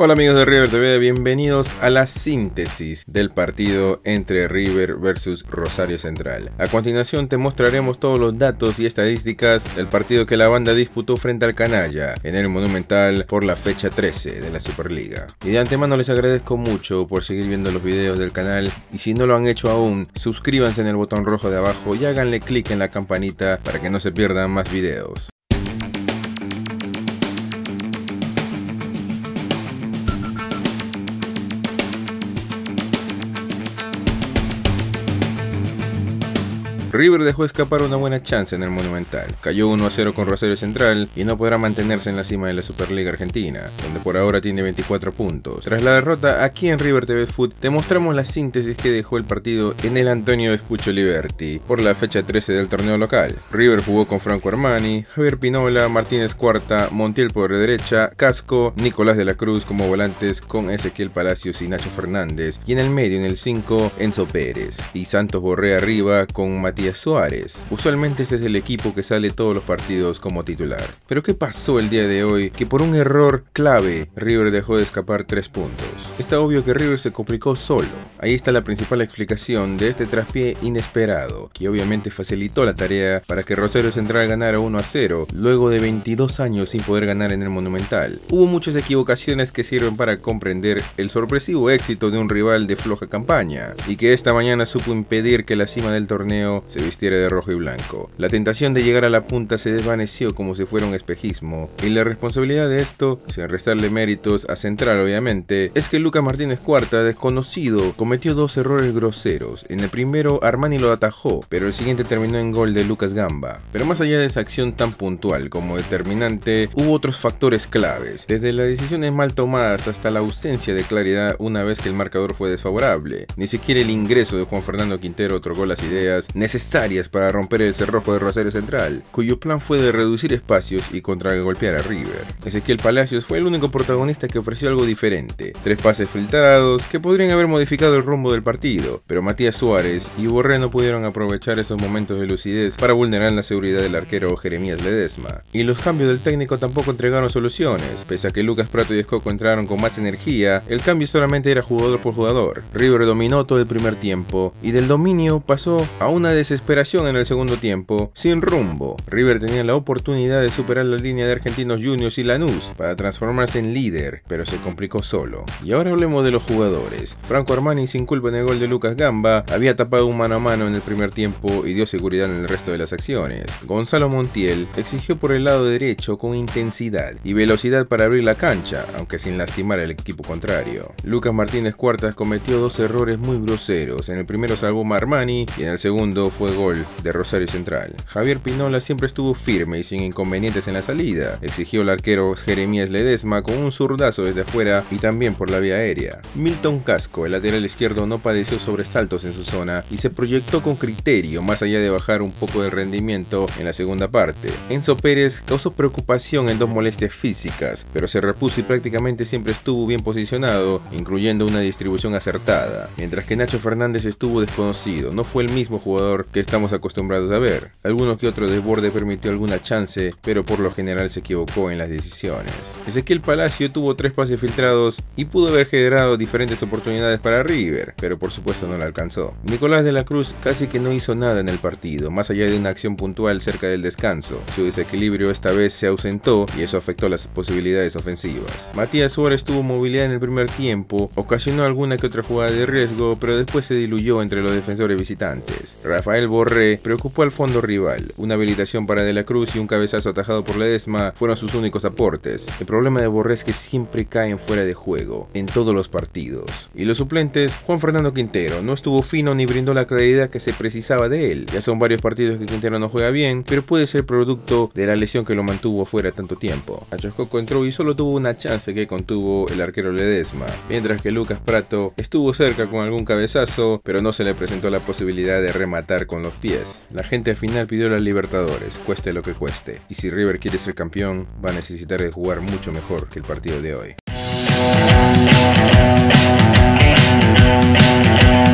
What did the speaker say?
Hola amigos de River TV, bienvenidos a la síntesis del partido entre River versus Rosario Central. A continuación te mostraremos todos los datos y estadísticas del partido que la banda disputó frente al Canalla en el Monumental por la fecha 13 de la Superliga. Y de antemano les agradezco mucho por seguir viendo los videos del canal y si no lo han hecho aún, suscríbanse en el botón rojo de abajo y háganle clic en la campanita para que no se pierdan más videos. River dejó escapar una buena chance en el Monumental. Cayó 1 a 0 con Rosario Central y no podrá mantenerse en la cima de la Superliga Argentina, donde por ahora tiene 24 puntos. Tras la derrota, aquí en River TV Foot te mostramos la síntesis que dejó el partido en el Antonio Espucho Liberty por la fecha 13 del torneo local. River jugó con Franco Armani, Javier Pinola, Martínez Cuarta, Montiel por derecha, Casco, Nicolás de la Cruz como volantes con Ezequiel Palacios y Nacho Fernández, y en el medio en el 5 Enzo Pérez y Santos Borré arriba con Matías Suárez. Usualmente este es el equipo que sale todos los partidos como titular. Pero ¿qué pasó el día de hoy? Que por un error clave River dejó de escapar 3 puntos. Está obvio que River se complicó solo. Ahí está la principal explicación de este traspié inesperado, que obviamente facilitó la tarea para que Rosario Central ganara 1 a 0, luego de 22 años sin poder ganar en el Monumental. Hubo muchas equivocaciones que sirven para comprender el sorpresivo éxito de un rival de floja campaña, y que esta mañana supo impedir que la cima del torneo se vistiera de rojo y blanco. La tentación de llegar a la punta se desvaneció como si fuera un espejismo, y la responsabilidad de esto, sin restarle méritos a Central obviamente, es que Lucas Martínez Cuarta, desconocido, cometió dos errores groseros. En el primero Armani lo atajó, pero el siguiente terminó en gol de Lucas Gamba. Pero más allá de esa acción tan puntual como determinante, hubo otros factores claves, desde las decisiones mal tomadas hasta la ausencia de claridad una vez que el marcador fue desfavorable. Ni siquiera el ingreso de Juan Fernando Quintero otorgó las ideas necesarias para romper el cerrojo de Rosario Central, cuyo plan fue de reducir espacios y contragolpear a River. Ezequiel Palacios fue el único protagonista que ofreció algo diferente, tres pases filtrados que podrían haber modificado el rumbo del partido, pero Matías Suárez y Borré no pudieron aprovechar esos momentos de lucidez para vulnerar la seguridad del arquero Jeremías Ledesma. Y los cambios del técnico tampoco entregaron soluciones, pese a que Lucas Prato y Escoco entraron con más energía, el cambio solamente era jugador por jugador. River dominó todo el primer tiempo y del dominio pasó a una desesperación desesperación en el segundo tiempo, sin rumbo. River tenía la oportunidad de superar la línea de Argentinos Juniors y Lanús para transformarse en líder, pero se complicó solo. Y ahora hablemos de los jugadores. Franco Armani, sin culpa en el gol de Lucas Gamba, había tapado un mano a mano en el primer tiempo y dio seguridad en el resto de las acciones. Gonzalo Montiel exigió por el lado derecho con intensidad y velocidad para abrir la cancha, aunque sin lastimar al equipo contrario. Lucas Martínez Cuartas cometió dos errores muy groseros. En el primero salvó a Armani y en el segundo fue gol de Rosario Central. Javier Pinola siempre estuvo firme y sin inconvenientes en la salida. Exigió al arquero Jeremías Ledesma con un zurdazo desde afuera y también por la vía aérea. Milton Casco, el lateral izquierdo, no padeció sobresaltos en su zona y se proyectó con criterio más allá de bajar un poco de rendimiento en la segunda parte. Enzo Pérez causó preocupación en dos molestias físicas, pero se repuso y prácticamente siempre estuvo bien posicionado, incluyendo una distribución acertada, mientras que Nacho Fernández estuvo desconocido, no fue el mismo jugador que estamos acostumbrados a ver. Algunos que otro desborde permitió alguna chance, pero por lo general se equivocó en las decisiones. Ezequiel Palacio tuvo tres pases filtrados y pudo haber generado diferentes oportunidades para River, pero por supuesto no la alcanzó. Nicolás de la Cruz casi que no hizo nada en el partido, más allá de una acción puntual cerca del descanso. Su desequilibrio esta vez se ausentó y eso afectó las posibilidades ofensivas. Matías Suárez tuvo movilidad en el primer tiempo, ocasionó alguna que otra jugada de riesgo, pero después se diluyó entre los defensores visitantes. Rafael Borré preocupó al fondo rival. Una habilitación para De la Cruz y un cabezazo atajado por Ledesma fueron sus únicos aportes. El problema de Borré es que siempre caen fuera de juego, todos los partidos. Y los suplentes, Juan Fernando Quintero, no estuvo fino ni brindó la claridad que se precisaba de él. Ya son varios partidos que Quintero no juega bien, pero puede ser producto de la lesión que lo mantuvo fuera tanto tiempo. Achoscoco entró y solo tuvo una chance que contuvo el arquero Ledesma, mientras que Lucas Prato estuvo cerca con algún cabezazo, pero no se le presentó la posibilidad de rematar con los pies. La gente al final pidió las Libertadores, cueste lo que cueste. Y si River quiere ser campeón, va a necesitar de jugar mucho mejor que el partido de hoy. Thank you.